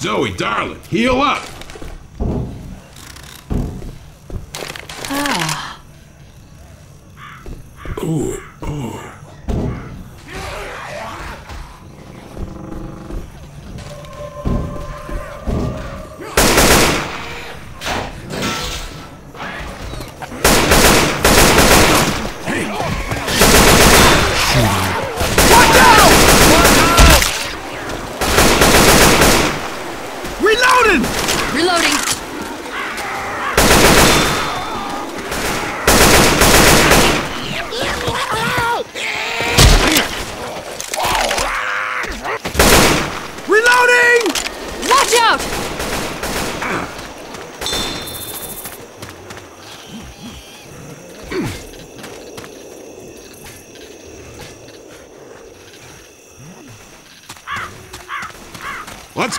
Zoey, darling, heal up.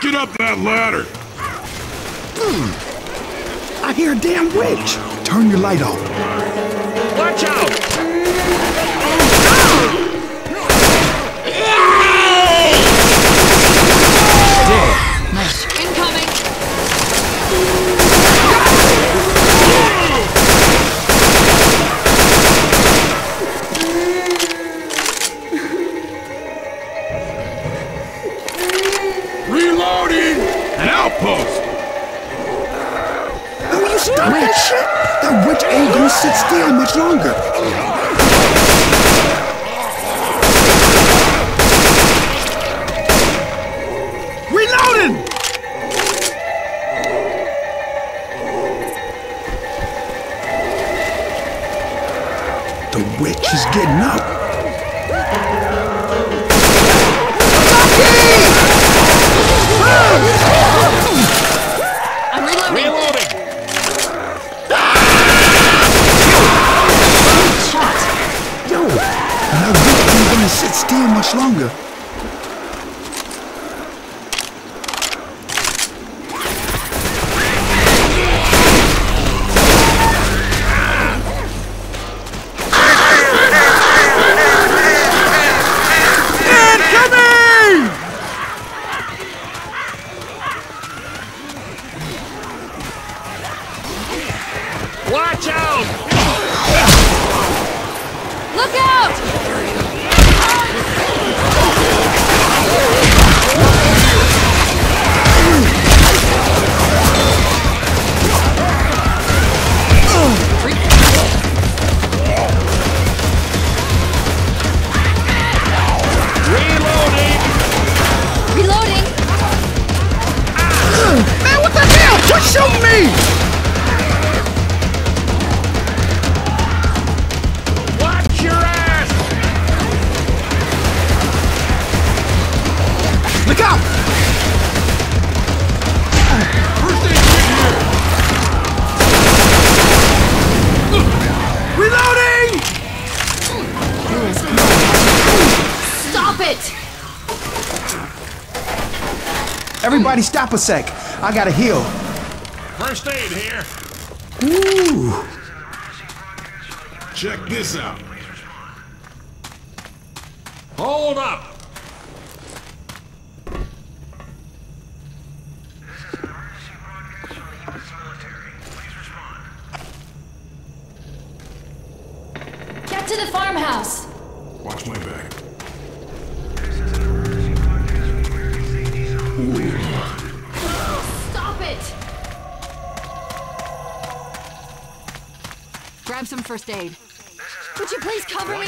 Get up that ladder. Hmm. I hear a damn witch. Turn your light off. Watch out! That witch ain't gonna sit still much longer. Look out! First aid kit here! Reloading! Stop it! Everybody stop a sec. I gotta heal. First aid here. Ooh. Check this out. Hold up! Grab some first aid. Would you please cover me?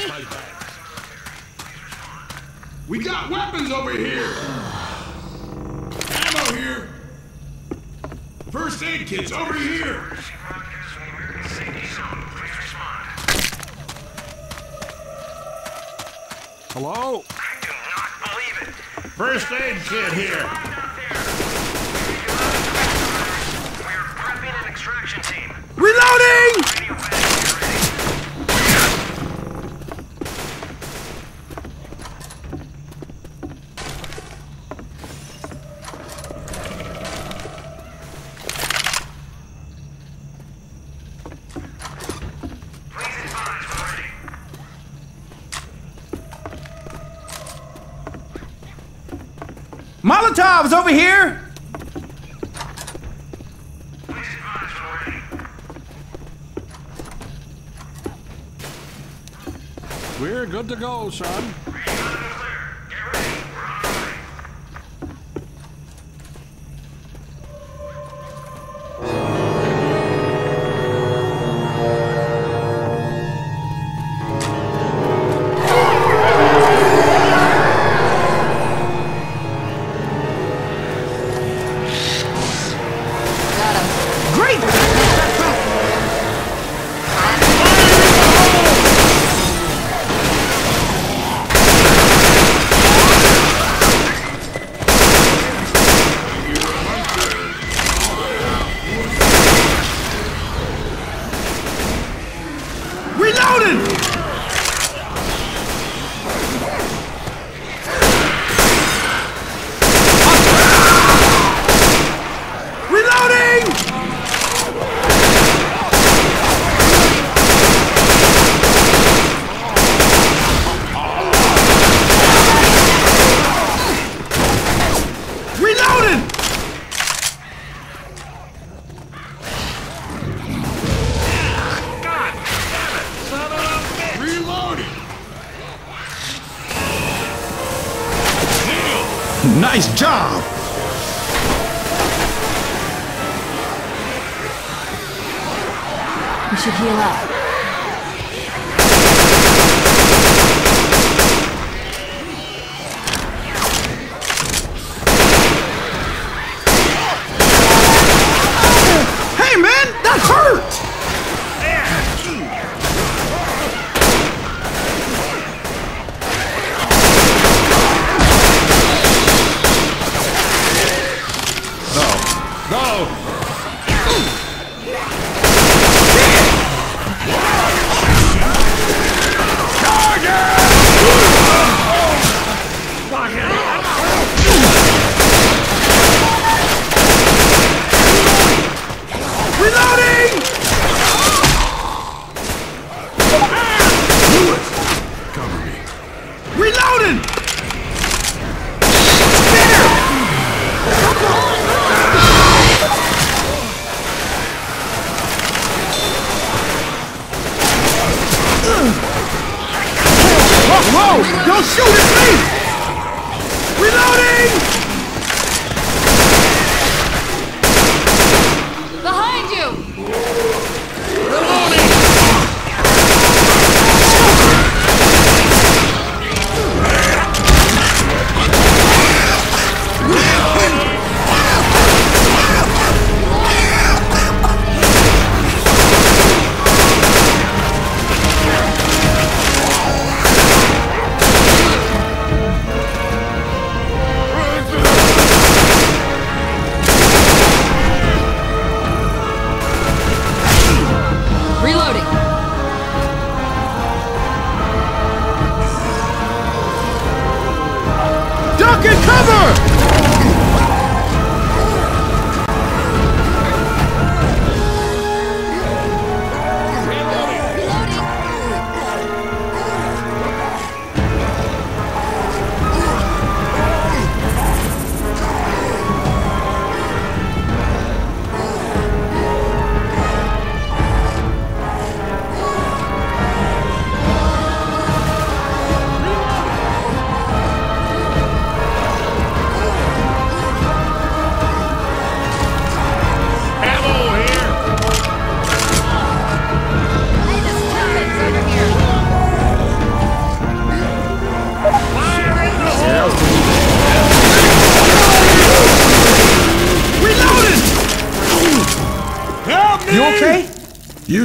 We got weapons over here! Ammo here! First aid kits over here! Hello? I do not believe it! First aid kit here. Reloading! Molotovs over here! good to go, son. We should heal up.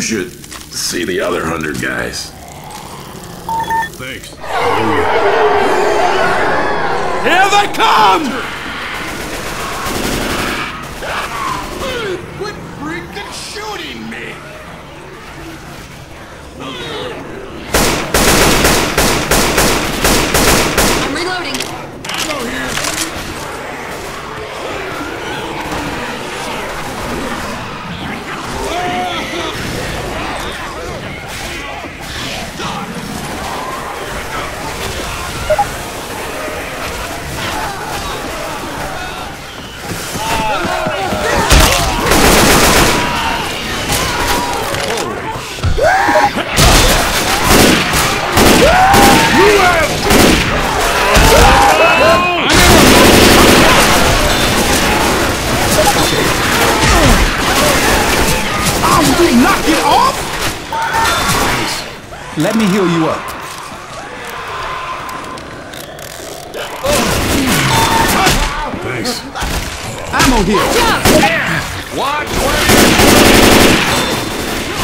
should see the other hundred guys. Thanks. Here they come! Let me heal you up. Thanks. Ammo here. Watch where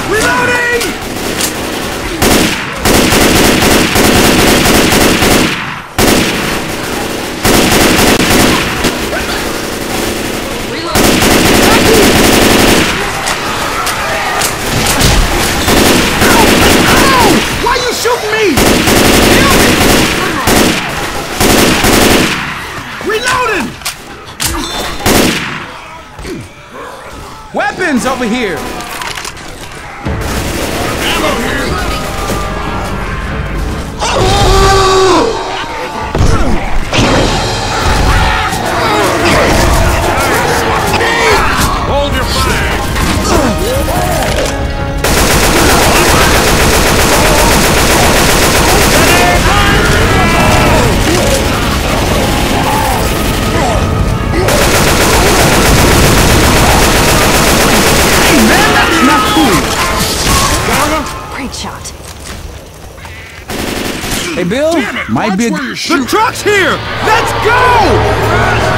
Reloading! Reloading. Why you shooting me? Reloading! Weapons over here. Hey, Might Watch be. where you're The truck's here! Let's go!